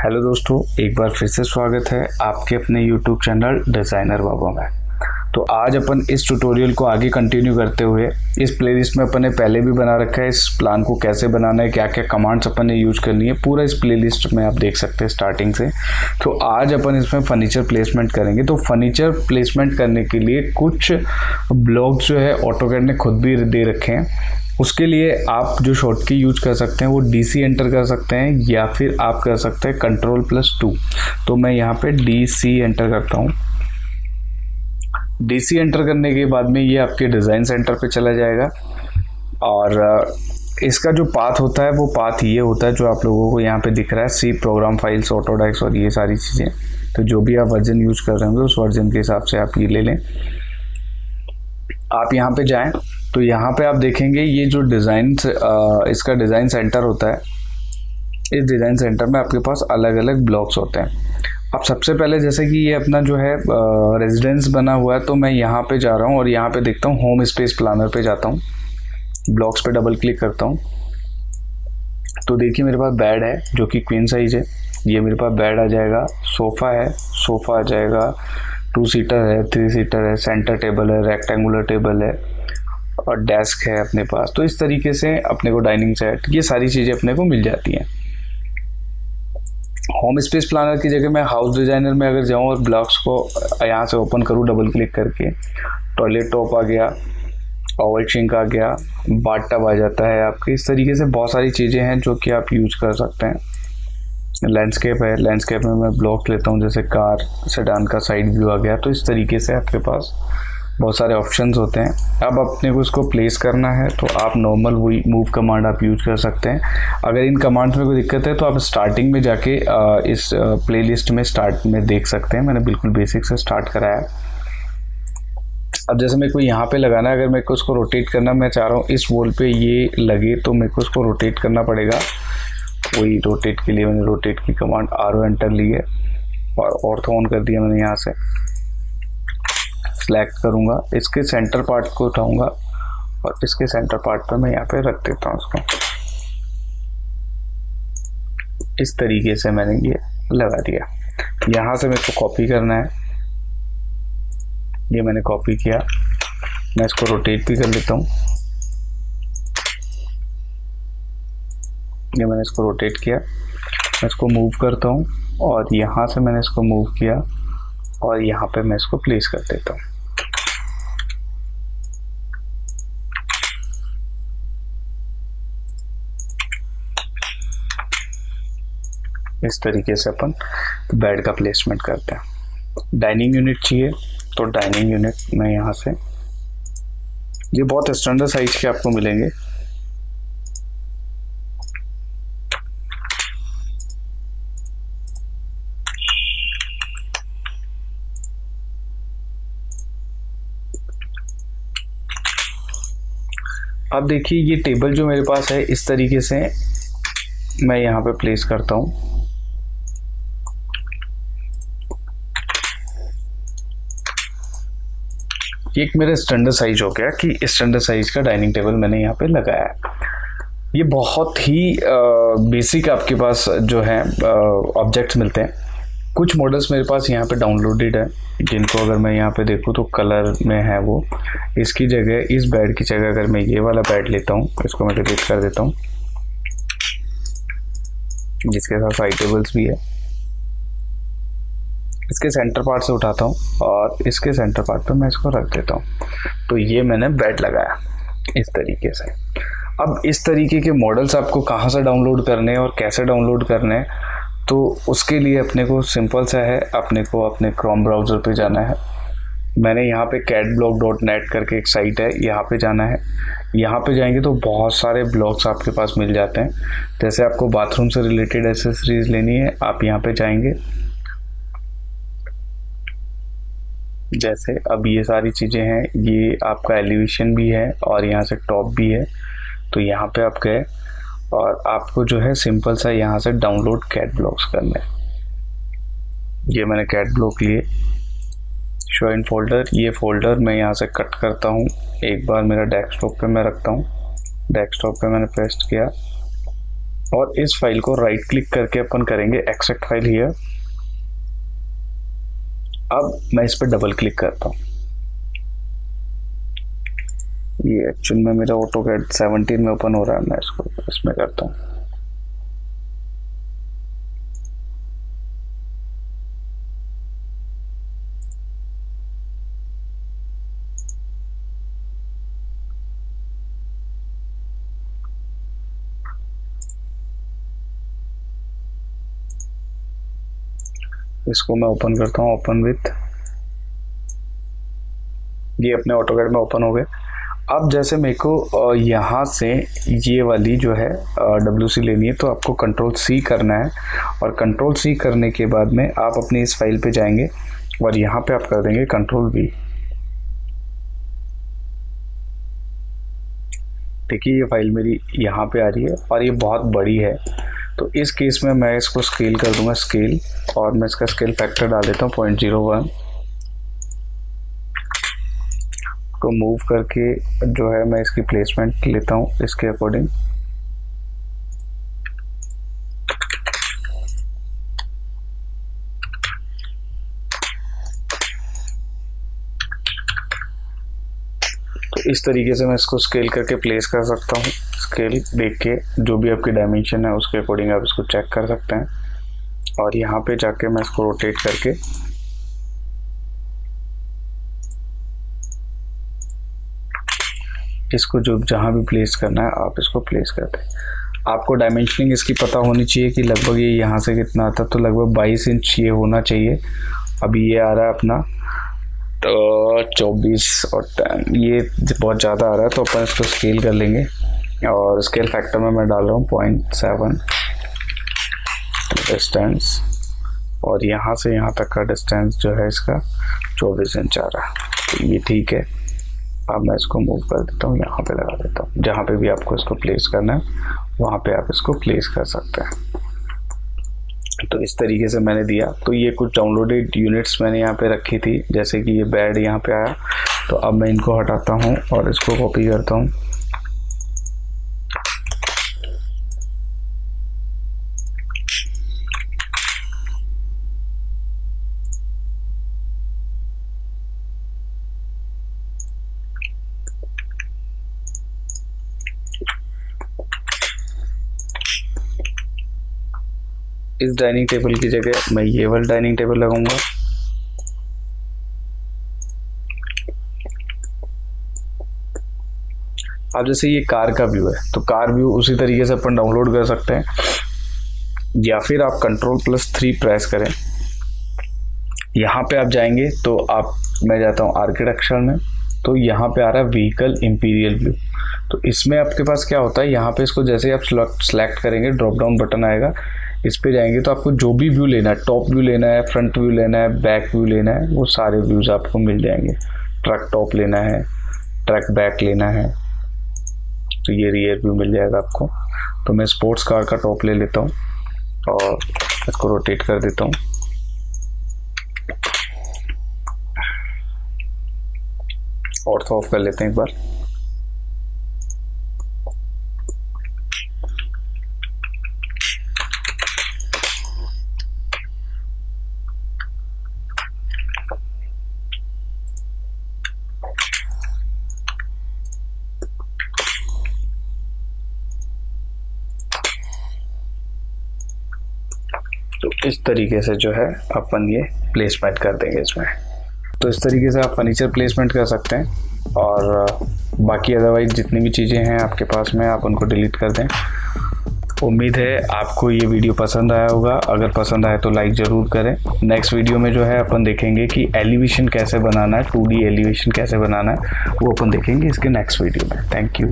Hello दोस्तों, एक बार फिर से स्वागत है आपके अपने यूट्यूब चैनल डिज़ाइनर बाबा में। तो आज अपन इस ट्यूटोरियल को आगे कंटिन्यू करते हुए, इस प्लेलिस्ट में अपन ने पहले भी बना रखा है, इस प्लान को कैसे बनाना है क्या क्या कमांड्स अपन ने यूज़ करनी है, पूरा इस प्लेलिस्ट में आप देख सकते हैं स्टार्टिंग से। तो आज अपन इसमें फर्नीचर प्लेसमेंट करेंगे। तो फर्नीचर प्लेसमेंट करने के लिए कुछ ब्लॉग्स जो है ऑटोकैड ने खुद भी दे रखे हैं। उसके लिए आप जो शॉर्ट की यूज़ कर सकते हैं, वो डी सी एंटर कर सकते हैं या फिर आप कर सकते हैं कंट्रोल प्लस टू तो मैं यहाँ पे डी सी एंटर करता हूँ। डी सी एंटर करने के बाद में ये आपके डिज़ाइन सेंटर पे चला जाएगा। और इसका जो पाथ होता है, वो पाथ ये होता है जो आप लोगों को यहाँ पे दिख रहा है सी प्रोग्राम फाइल्स ऑटोडेक्स और ये सारी चीज़ें। तो जो भी आप वर्जन यूज़ कर रहे होंगे, उस वर्जन के हिसाब से आप ये ले लें। आप यहाँ पे जाएँ। तो यहाँ पे आप देखेंगे, ये जो डिज़ाइन इसका डिज़ाइन सेंटर होता है, इस डिज़ाइन सेंटर में आपके पास अलग अलग ब्लॉक्स होते हैं। अब सबसे पहले जैसे कि ये अपना जो है रेजिडेंस बना हुआ है तो मैं यहाँ पे जा रहा हूँ और यहाँ पे देखता हूँ होम स्पेस प्लानर पे जाता हूँ। ब्लॉक्स पे डबल क्लिक करता हूँ। तो देखिए मेरे पास बेड है, जो कि क्वीन साइज़ है। ये मेरे पास बेड आ जाएगा सोफ़ा है सोफ़ा आ जाएगा टू सीटर है थ्री सीटर है सेंटर टेबल है रेक्टेंगुलर टेबल है। और डेस्क है अपने पास। तो इस तरीके से अपने को डाइनिंग सेट ये सारी चीज़ें अपने को मिल जाती हैं। होम स्पेस प्लानर की जगह मैं हाउस डिज़ाइनर में अगर जाऊँ और ब्लॉक्स को यहाँ से ओपन करूँ डबल क्लिक करके टॉयलेट टॉप आ गया ओवल शिंक आ गया बाट टब आ जाता है आपके। इस तरीके से बहुत सारी चीज़ें हैं जो कि आप यूज़ कर सकते हैं। लैंडस्केप है लैंडस्केप में मैं ब्लॉक्स लेता हूँ, जैसे कार सेडान का साइड व्यू आ गया। तो इस तरीके से आपके पास बहुत सारे ऑप्शंस होते हैं। अब अपने को इसको प्लेस करना है तो आप नॉर्मल वही मूव कमांड आप यूज़ कर सकते हैं। अगर इन कमांड्स में कोई दिक्कत है तो आप स्टार्टिंग में जाके इस प्लेलिस्ट में स्टार्ट में देख सकते हैं। मैंने बिल्कुल बेसिक से स्टार्ट कराया अब जैसे मेरे को यहाँ पे लगाना है, अगर मेरे को उसको रोटेट करना, मैं चाह रहा हूँ इस वॉल पे ये लगे तो मेरे को उसको रोटेट करना पड़ेगा। वही रोटेट के लिए मैंने रोटेट की कमांड आर ओ एंटर ली है, और ऑर्थो ऑन कर दिया मैंने यहाँ से। सिलेक्ट करूँगा, इसके सेंटर पार्ट को उठाऊँगा और इसके सेंटर पार्ट पर मैं यहाँ पे रख देता हूँ उसको। इस तरीके से मैंने ये लगा दिया। यहाँ से मेरे को कॉपी करना है। ये मैंने कॉपी किया। मैं इसको रोटेट भी कर लेता हूँ। ये मैंने इसको रोटेट किया। मैं इसको मूव करता हूँ और यहाँ से मैंने इसको मूव किया और यहाँ पे मैं इसको प्लेस कर देता हूँ। इस तरीके से अपन बेड का प्लेसमेंट करते हैं। डाइनिंग यूनिट चाहिए तो डाइनिंग यूनिट में यहाँ से। ये बहुत स्टैंडर्ड साइज़ के आपको मिलेंगे। अब देखिए, ये टेबल जो मेरे पास है, इस तरीके से मैं यहाँ पे प्लेस करता हूँ। ये एक मेरा स्टैंडर्ड साइज़ हो गया कि स्टैंडर्ड साइज़ का डाइनिंग टेबल मैंने यहाँ पे लगाया है। ये बहुत ही बेसिक आपके पास जो है ऑब्जेक्ट्स मिलते हैं। कुछ मॉडल्स मेरे पास यहाँ पे डाउनलोडेड है, जिनको अगर मैं यहाँ पे देखूँ तो कलर में है वो। इसकी जगह, इस बेड की जगह अगर मैं ये वाला बेड लेता हूँ, इसको मैं डिलीट कर देता हूँ। जिसके साथ साइड टेबल्स भी है। इसके सेंटर पार्ट से उठाता हूँ और इसके सेंटर पार्ट पर मैं इसको रख देता हूँ। तो ये मैंने बेड लगाया इस तरीके से। अब इस तरीके के मॉडल्स आपको कहाँ से डाउनलोड करने हैं और कैसे डाउनलोड करने हैं तो उसके लिए अपने को सिंपल सा है, अपने को अपने क्रोम ब्राउज़र पे जाना है। मैंने यहाँ पे नेट करके एक साइट है, यहाँ पे जाना है। यहाँ पे जाएँगे तो बहुत सारे ब्लॉग्स आपके पास मिल जाते हैं। जैसे आपको बाथरूम से रिलेटेड एसेसरीज लेनी है, आप यहाँ पे जाएँगे। जैसे अब ये सारी चीज़ें हैं, ये आपका एलिवेशन भी है और यहाँ से टॉप भी है। तो यहाँ पे आप गए और आपको जो है सिंपल सा यहाँ से डाउनलोड कैट ब्लॉक्स करने ये मैंने कैट ब्लॉक लिए। शो इन फोल्डर ये फोल्डर मैं यहाँ से कट करता हूँ। एक बार मेरा डेस्कटॉप पे मैं रखता हूँ। डेस्कटॉप पे मैंने पेस्ट किया। और इस फ़ाइल को राइट क्लिक करके अपन करेंगे एक्सेक्ट फ़ाइल हियर अब मैं इस पर डबल क्लिक करता हूँ। ये एक्चुअल में मेरा ऑटो कैड सेवनटीन में ओपन हो रहा है, मैं इसको इसमें करता हूँ। इसको मैं ओपन करता हूँ ओपन विथ ये अपने ऑटो कैड में ओपन हो गए। अब जैसे मेरे को यहाँ से ये वाली जो है डब्ल्यू सी लेनी है तो आपको कंट्रोल सी करना है। और कंट्रोल सी करने के बाद में आप अपनी इस फ़ाइल पे जाएँगे और यहाँ पे आप कर देंगे कंट्रोल वी देखिए, ये फ़ाइल मेरी यहाँ पे आ रही है और ये बहुत बड़ी है। तो इस केस में मैं इसको स्केल कर दूँगा स्केल और मैं इसका स्केल फैक्टर डाल देता हूँ पॉइंट ज़ीरो वन को मूव करके जो है मैं इसकी प्लेसमेंट लेता हूँ इसके अकॉर्डिंग तो इस तरीके से मैं इसको स्केल करके प्लेस कर सकता हूँ। स्केल देख के, जो भी आपकी डायमेंशन है, उसके अकॉर्डिंग आप इसको चेक कर सकते हैं। और यहाँ पे जाके मैं इसको रोटेट करके इसको जो, जहाँ भी प्लेस करना है, आप इसको प्लेस कर दें। आपको डायमेंशनिंग इसकी पता होनी चाहिए कि लगभग ये यहाँ से कितना आता तो लगभग 22 इंच ये होना चाहिए। अभी ये आ रहा है अपना तो चौबीस और टेन ये बहुत ज़्यादा आ रहा है तो अपन इसको स्केल कर लेंगे। और स्केल फैक्टर में मैं डाल रहा हूँ पॉइंट सेवन डिस्टेंस और यहाँ से यहाँ तक का डिस्टेंस जो है इसका चौबीस इंच आ रहा है। तो ये ठीक है। अब मैं इसको मूव कर देता हूँ, यहाँ पे लगा देता हूँ। जहाँ पे भी आपको इसको प्लेस करना है, वहाँ पे आप इसको प्लेस कर सकते हैं। तो इस तरीके से मैंने दिया। तो ये कुछ डाउनलोडेड यूनिट्स मैंने यहाँ पे रखी थी, जैसे कि ये बेड यहाँ पे आया। तो अब मैं इनको हटाता हूँ और इसको कॉपी करता हूँ। इस डाइनिंग टेबल की जगह मैं ये वाला डाइनिंग टेबल लगाऊँगा। अब जैसे ये कार का व्यू है तो कार व्यू उसी तरीके से अपन डाउनलोड कर सकते हैं, या फिर आप कंट्रोल प्लस थ्री प्रेस करें। यहाँ पे आप जाएँगे तो आप, मैं जाता हूँ आर्किटेक्चर में तो यहाँ पे आ रहा है व्हीकल इंपीरियल व्यू तो इसमें आपके पास क्या होता है, यहाँ पे इसको जैसे आप सेलेक्ट करेंगे ड्रॉप डाउन बटन आएगा इस पर जाएँगे तो आपको जो भी व्यू लेना है टॉप व्यू लेना है फ्रंट व्यू लेना है बैक व्यू लेना है, वो सारे व्यूज़ आपको मिल जाएँगे। ट्रक टॉप लेना है ट्रक बैक लेना है तो ये रियर व्यू मिल जाएगा आपको। तो मैं स्पोर्ट्स कार का टॉप ले लेता हूँ और इसको रोटेट कर देता हूँ। और तो ऑफ़ कर लेते हैं एक बार। तो इस तरीके से जो है अपन ये प्लेसमेंट कर देंगे इसमें। तो इस तरीके से आप फर्नीचर प्लेसमेंट कर सकते हैं और बाकी अदरवाइज़ जितनी भी चीज़ें हैं आपके पास में, आप उनको डिलीट कर दें। उम्मीद है आपको ये वीडियो पसंद आया होगा। अगर पसंद आए तो लाइक ज़रूर करें। नेक्स्ट वीडियो में जो है अपन देखेंगे कि एलिवेशन कैसे बनाना है टू एलिवेशन कैसे बनाना है, वो अपन देखेंगे इसके नेक्स्ट वीडियो में। Thank you